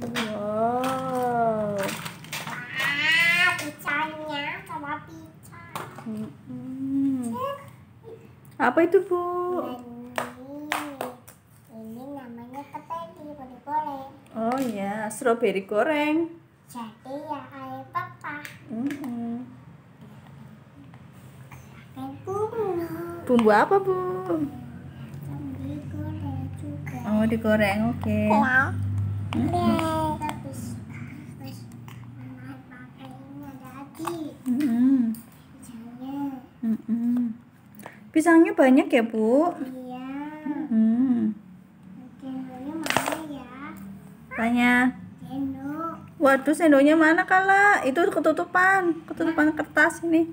Wow. Ah, sama. Apa itu bu? Ini, ini namanya keteli, boleh goreng. Oh ya, strawberry goreng. Jadi ya air papa. Mm-mm. Dan bumbu. Bumbu apa bu? Sambil goreng juga. Oh digoreng, oke. Mm-mm. Terus, Pisangnya banyak ya bu? Iya. Hmm, Sendoknya mana ya? banyak. Sendok. Waduh, sendoknya mana kala? Itu ketutupan, ketutupan kertas ini.